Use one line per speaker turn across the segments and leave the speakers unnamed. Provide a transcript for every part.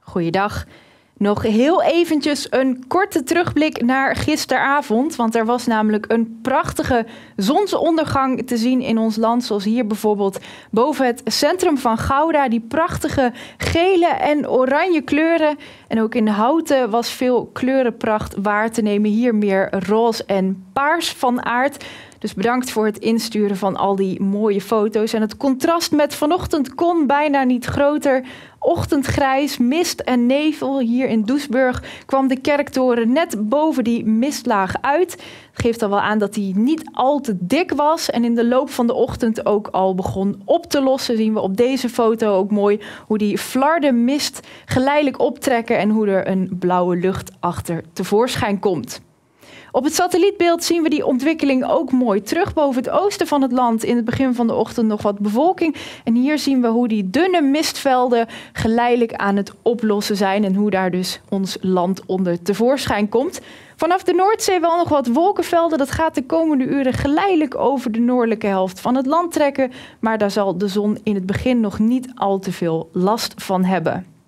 Goeiedag. Nog heel eventjes een korte terugblik naar gisteravond. Want er was namelijk een prachtige zonsondergang te zien in ons land. Zoals hier bijvoorbeeld boven het centrum van Gouda. Die prachtige gele en oranje kleuren. En ook in Houten was veel kleurenpracht waar te nemen. Hier meer roze en paars van aard. Dus bedankt voor het insturen van al die mooie foto's. En het contrast met vanochtend kon bijna niet groter. Ochtendgrijs, mist en nevel. Hier in Doesburg kwam de kerktoren net boven die mistlaag uit. Het geeft al wel aan dat die niet al te dik was. En in de loop van de ochtend ook al begon op te lossen. Zien we op deze foto ook mooi hoe die flarde mist geleidelijk optrekken. En hoe er een blauwe lucht achter tevoorschijn komt. Op het satellietbeeld zien we die ontwikkeling ook mooi terug. Boven het oosten van het land in het begin van de ochtend nog wat bevolking. En hier zien we hoe die dunne mistvelden geleidelijk aan het oplossen zijn. En hoe daar dus ons land onder tevoorschijn komt. Vanaf de Noordzee wel nog wat wolkenvelden. Dat gaat de komende uren geleidelijk over de noordelijke helft van het land trekken. Maar daar zal de zon in het begin nog niet al te veel last van hebben.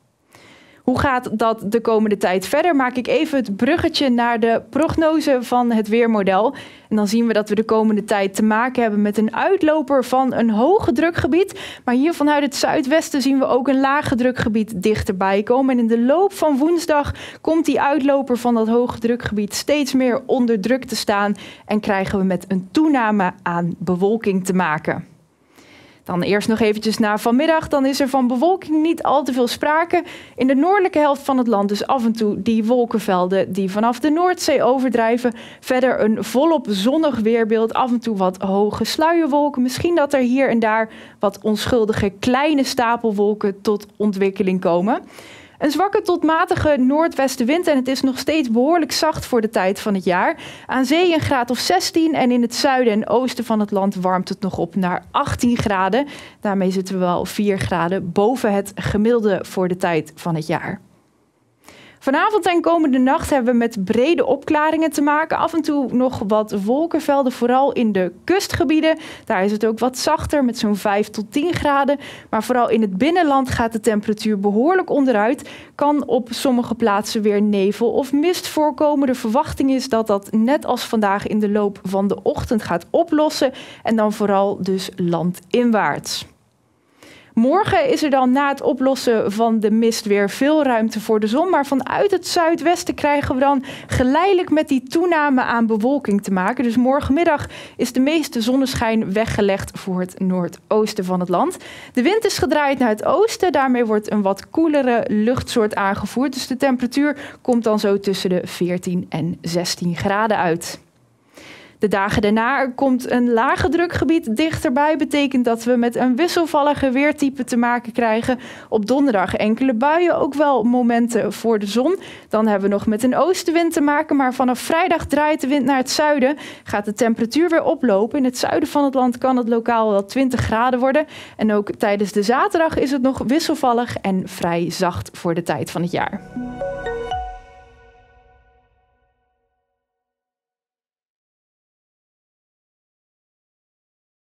Hoe gaat dat de komende tijd verder? Maak ik even het bruggetje naar de prognose van het weermodel. En dan zien we dat we de komende tijd te maken hebben met een uitloper van een hoge drukgebied. Maar hier vanuit het zuidwesten zien we ook een lage drukgebied dichterbij komen. En in de loop van woensdag komt die uitloper van dat hoge drukgebied steeds meer onder druk te staan. En krijgen we met een toename aan bewolking te maken. Dan eerst nog eventjes naar vanmiddag. Dan is er van bewolking niet al te veel sprake. In de noordelijke helft van het land dus af en toe die wolkenvelden die vanaf de Noordzee overdrijven. Verder een volop zonnig weerbeeld. Af en toe wat hoge sluierwolken. Misschien dat er hier en daar wat onschuldige kleine stapelwolken tot ontwikkeling komen. Een zwakke tot matige noordwestenwind en het is nog steeds behoorlijk zacht voor de tijd van het jaar. Aan zee een graad of 16 en in het zuiden en oosten van het land warmt het nog op naar 18 graden. Daarmee zitten we wel 4 graden boven het gemiddelde voor de tijd van het jaar. Vanavond en komende nacht hebben we met brede opklaringen te maken. Af en toe nog wat wolkenvelden, vooral in de kustgebieden. Daar is het ook wat zachter met zo'n 5 tot 10 graden. Maar vooral in het binnenland gaat de temperatuur behoorlijk onderuit. Kan op sommige plaatsen weer nevel of mist voorkomen. De verwachting is dat dat net als vandaag in de loop van de ochtend gaat oplossen. En dan vooral dus landinwaarts. Morgen is er dan na het oplossen van de mist weer veel ruimte voor de zon. Maar vanuit het zuidwesten krijgen we dan geleidelijk met die toename aan bewolking te maken. Dus morgenmiddag is de meeste zonneschijn weggelegd voor het noordoosten van het land. De wind is gedraaid naar het oosten. Daarmee wordt een wat koelere luchtsoort aangevoerd. Dus de temperatuur komt dan zo tussen de 14 en 16 graden uit. De dagen daarna komt een lage drukgebied dichterbij. Betekent dat we met een wisselvallige weertype te maken krijgen. Op donderdag enkele buien, ook wel momenten voor de zon. Dan hebben we nog met een oostenwind te maken. Maar vanaf vrijdag draait de wind naar het zuiden. Gaat de temperatuur weer oplopen. In het zuiden van het land kan het lokaal wel 20 graden worden. En ook tijdens de zaterdag is het nog wisselvallig en vrij zacht voor de tijd van het jaar.